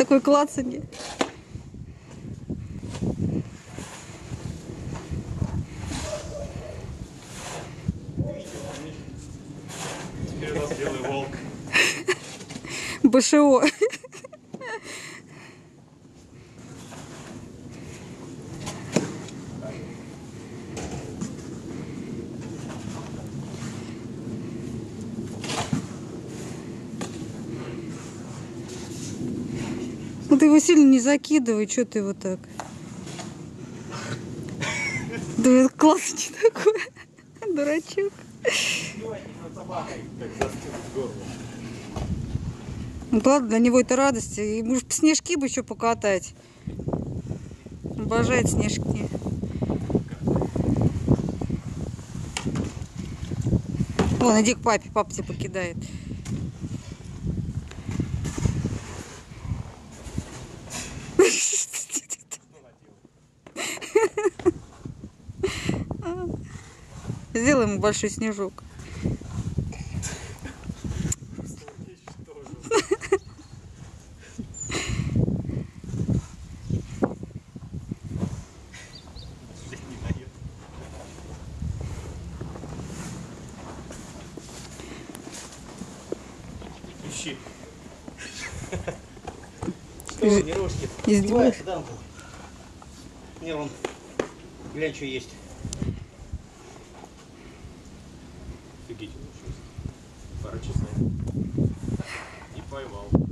Такое клацанье. Теперь у нас белый волк. БШО. Ну ты его сильно не закидывай, что ты его так? Да это классно такое. Дурачок. Ну ладно, для него это радость. И может снежки бы еще покатать. Обожает снежки. Вон, иди к папе, папа тебя покидает. Сделай ему большой снежок. Не. Ищи. Что, Мирошки, Издеваешься? издеваешься, да, Антон? Не, вон, глянь, что есть. Ушел. Пара часов. И поймал.